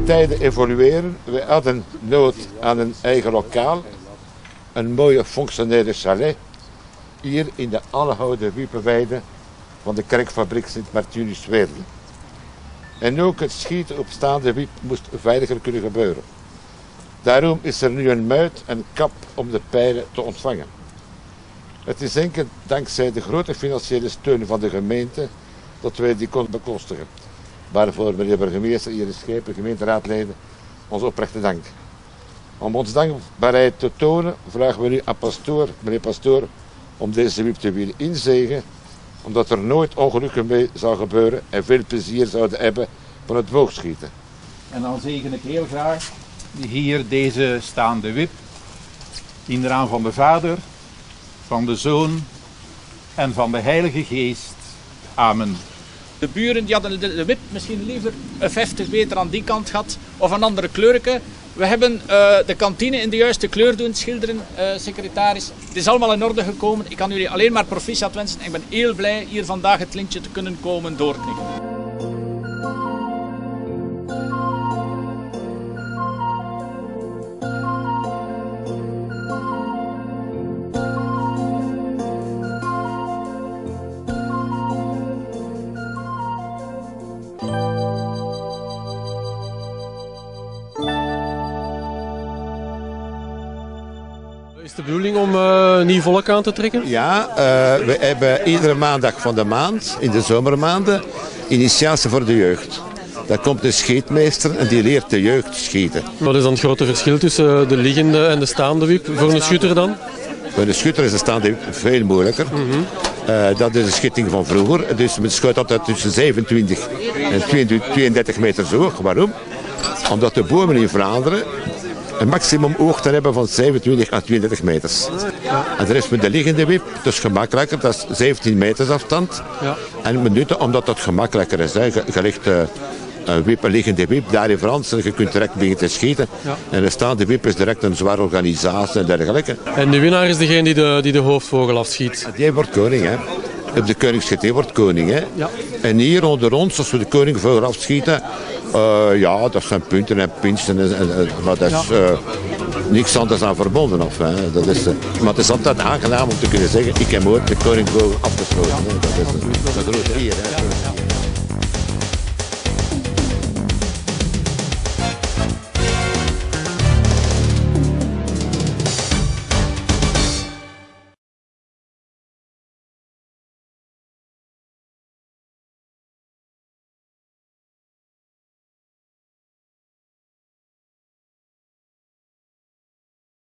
tijden evolueren. We hadden nood aan een eigen lokaal. Een mooie functionele chalet. Hier in de allerhoude wiepenweide van de kerkfabriek Sint-Martinus Weerle. En ook het schieten op staande wiep moest veiliger kunnen gebeuren. Daarom is er nu een muit en kap om de pijlen te ontvangen. Het is enkel dankzij de grote financiële steun van de gemeente dat wij die konden bekostigen. Waarvoor meneer burgemeester, hier schepen, gemeenteraadleden, ons oprechte dank. Om ons dankbaarheid te tonen vragen we nu aan pastoor, meneer pastoor om deze wiep te willen inzegen, omdat er nooit ongelukken mee zou gebeuren en veel plezier zouden hebben van het boogschieten. En dan zegen ik heel graag hier deze staande wip in de naam van de Vader, van de Zoon en van de Heilige Geest. Amen. De buren die hadden de, de wip misschien liever een 50 meter aan die kant gehad of een andere kleurke. We hebben uh, de kantine in de juiste kleur doen schilderen, uh, secretaris. Het is allemaal in orde gekomen. Ik kan jullie alleen maar proficiat wensen. Ik ben heel blij hier vandaag het lintje te kunnen komen doorknikken. Is de bedoeling om uh, nieuw volk aan te trekken? Ja, uh, we hebben iedere maandag van de maand, in de zomermaanden, initiatie voor de jeugd. Daar komt een scheetmeester en die leert de jeugd schieten. Wat is dan het grote verschil tussen de liggende en de staande wiep voor een schutter dan? Voor de schutter is de staande wiep veel moeilijker. Mm -hmm. uh, dat is de schitting van vroeger. Dus men schuit altijd tussen 27 en 32 meter zo hoog. Waarom? Omdat de bomen in Vlaanderen een maximum hoogte hebben van 27 à 32 meters. En de rest met de liggende wip, dus gemakkelijker, dat is 17 meters afstand. En minuten, omdat dat gemakkelijker is. Hè. Je, je ligt uh, een wip, een liggende wip, daar in Frans, en je kunt direct beginnen te schieten. Ja. En de staande wip is direct een zware organisatie en dergelijke. En de winnaar is degene die de, die de hoofdvogel afschiet? Die wordt koning, hè. Op de die wordt koning, hè. Ja. En hier onder ons, als we de koningvogel afschieten, uh, ja, dat zijn punten en pinsten, en, en, maar dat is uh, niks anders aan verbonden. Of, hè. Dat is, uh, maar het is altijd aangenaam om te kunnen zeggen, ik heb ooit de koningvogel afgesloten. Hè. Dat is een, een groot eer. Hè.